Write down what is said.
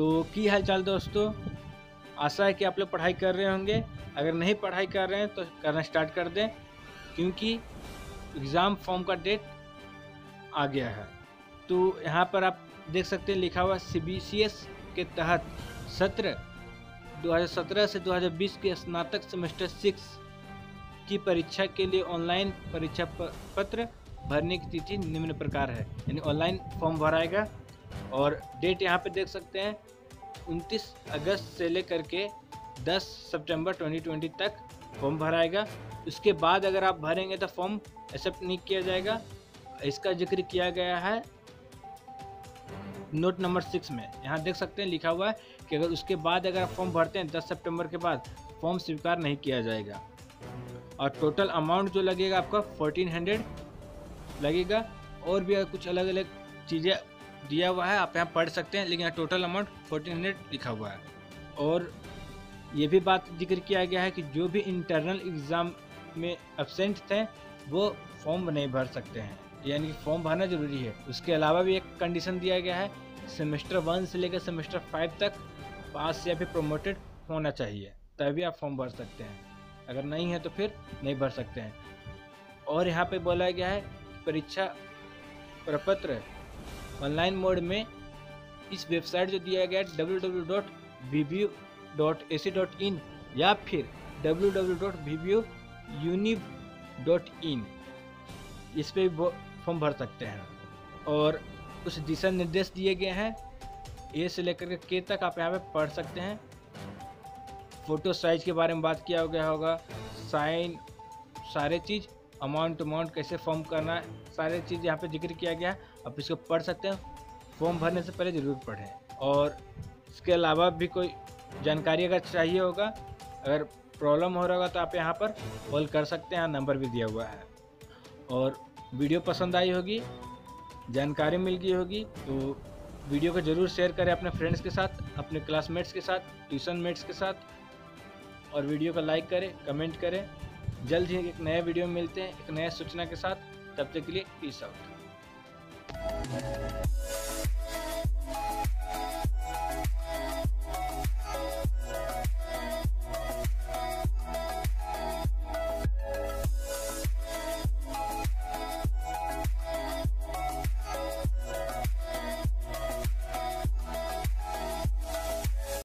तो की हाल चाल दोस्तों? आशा है कि आप लोग पढ़ाई कर रहे होंगे। अगर नहीं पढ़ाई कर रहे हैं तो करना स्टार्ट कर दें, क्योंकि एग्ज़ाम फॉर्म का डेट आ गया है। तो यहाँ पर आप देख सकते हैं, लिखा हुआ सी बी सी एस के तहत सत्र 2017 से 2020 के स्नातक सेमेस्टर सिक्स की परीक्षा के लिए ऑनलाइन परीक्षा पत्र भरने की तिथि निम्न प्रकार है। यानी ऑनलाइन फॉर्म भराएगा और डेट यहाँ पे देख सकते हैं 29 अगस्त से लेकर के 10 सितंबर 2020 तक फॉर्म भराएगा। उसके बाद अगर आप भरेंगे तो फॉर्म एक्सेप्ट नहीं किया जाएगा। इसका ज़िक्र किया गया है नोट नंबर सिक्स में। यहाँ देख सकते हैं, लिखा हुआ है कि अगर उसके बाद अगर आप फॉर्म भरते हैं दस सितंबर के बाद, फॉर्म स्वीकार नहीं किया जाएगा। और टोटल अमाउंट जो लगेगा आपका फोर्टीन हंड्रेड लगेगा। और भी अगर कुछ अलग अलग चीज़ें दिया हुआ है, आप यहाँ पढ़ सकते हैं, लेकिन यहाँ टोटल अमाउंट फोर्टीन हंड्रेड लिखा हुआ है। और ये भी बात ज़िक्र किया गया है कि जो भी इंटरनल एग्ज़ाम में एबसेंट थे, वो फॉर्म नहीं भर सकते हैं। यानी कि फॉर्म भरना ज़रूरी है। उसके अलावा भी एक कंडीशन दिया गया है सेमेस्टर वन से लेकर सेमेस्टर फाइव तक पास या फिर प्रोमोटेड होना चाहिए। तभी आप फॉर्म भर सकते हैं। अगर नहीं है तो फिर नहीं भर सकते हैं। और यहाँ पे बोला गया है परीक्षा प्रपत्र ऑनलाइन मोड में इस वेबसाइट जो दिया गया है डब्ल्यू या फिर डब्ल्यू इस पर भी फॉर्म भर सकते हैं। और कुछ दिशा निर्देश दिए गए हैं ए से लेकर के के तक आप यहाँ पे पढ़ सकते हैं। फ़ोटो साइज़ के बारे में बात किया गया होगा साइन सारे चीज़। अमाउंट अमाउंट कैसे फॉर्म करना है, सारे चीज़ यहाँ पे ज़िक्र किया गया है। आप इसको पढ़ सकते हैं। फॉर्म भरने से पहले ज़रूर पढ़ें। और इसके अलावा भी कोई जानकारी अगर चाहिए होगा, अगर प्रॉब्लम हो रहा होगा तो आप यहाँ पर कॉल कर सकते हैं। नंबर भी दिया हुआ है। और वीडियो पसंद आई होगी, जानकारी मिल गई होगी तो वीडियो को ज़रूर शेयर करें अपने फ्रेंड्स के साथ, अपने क्लासमेट्स के साथ ट्यूशन मेट्स के साथ। और वीडियो को लाइक करें कमेंट करें। जल्द ही एक नए वीडियो में मिलते हैं, एक नए सूचना के साथ। तब तक के लिए पीस आउट